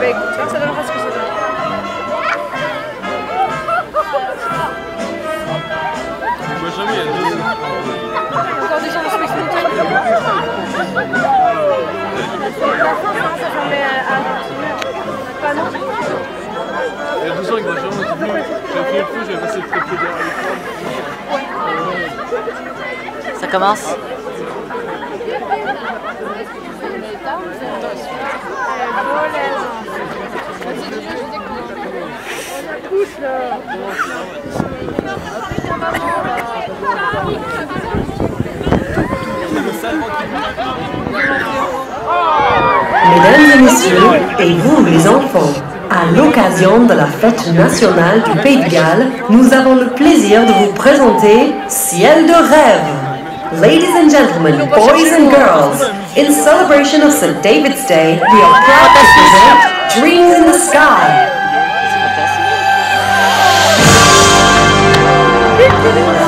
bah écoute, ça donnera ce que ça donne. Moi jamais, il y a deux. Encore des gens de Space Mountain. La France, ça permet à à- Pas non Il y a deux ans, dit nous, j'ai fait le feu, j'avais passé le préfet derrière les Ça commence Mesdames et messieurs, et vous les enfants, à l'occasion de la fête nationale du Pays de Galles, nous avons le plaisir de vous présenter Ciel de rêve. Ladies and gentlemen, boys and girls, in celebration of St. David's Day, we are proud to present Dreams in the Sky. Good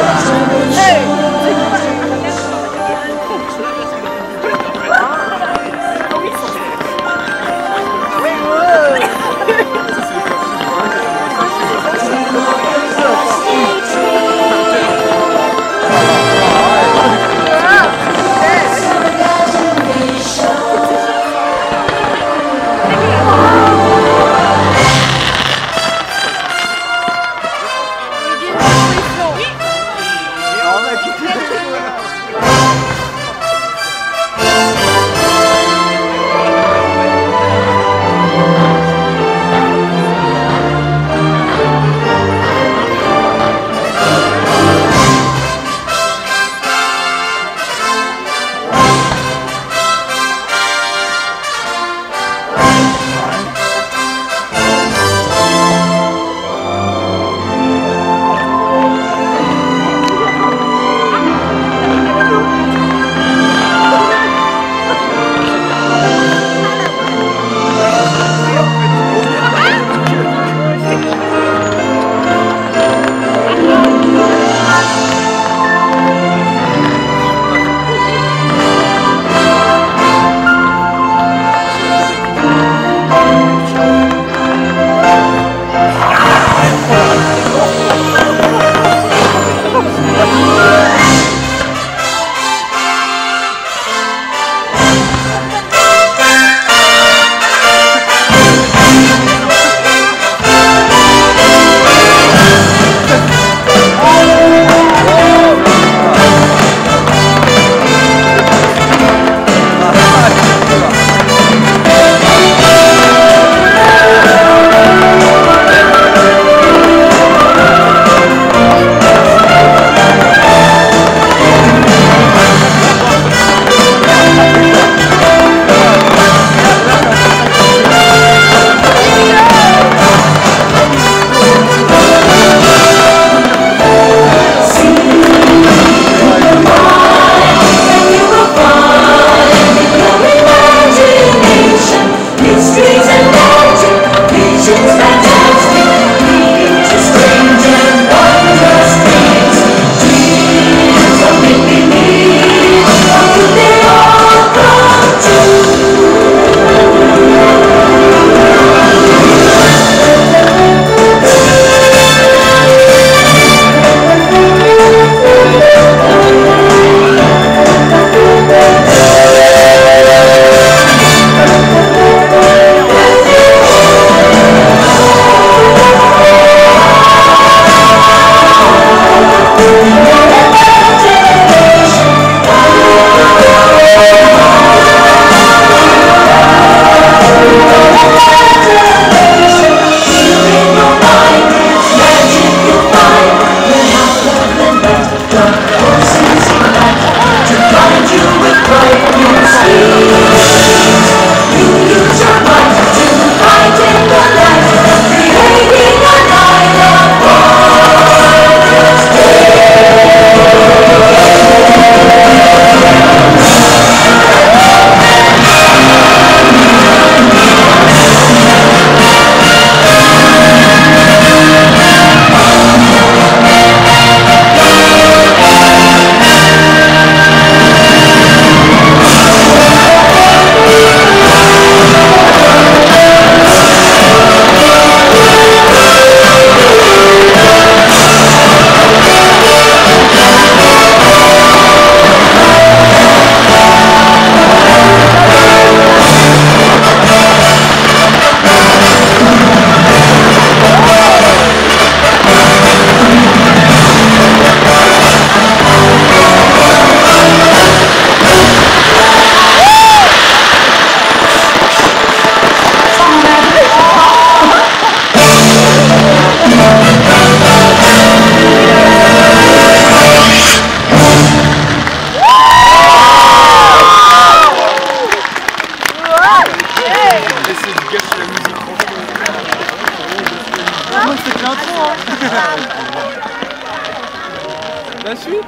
l'intro. Hein.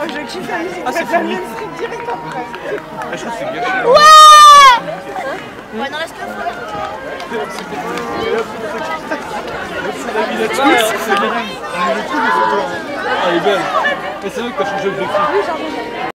Je kiffe la. Ah, c'est direct. Ah, je trouve que c'est. Ouais Ouais, non, laisse le C'est la Elle est belle. C'est vrai que quand je joue objectif.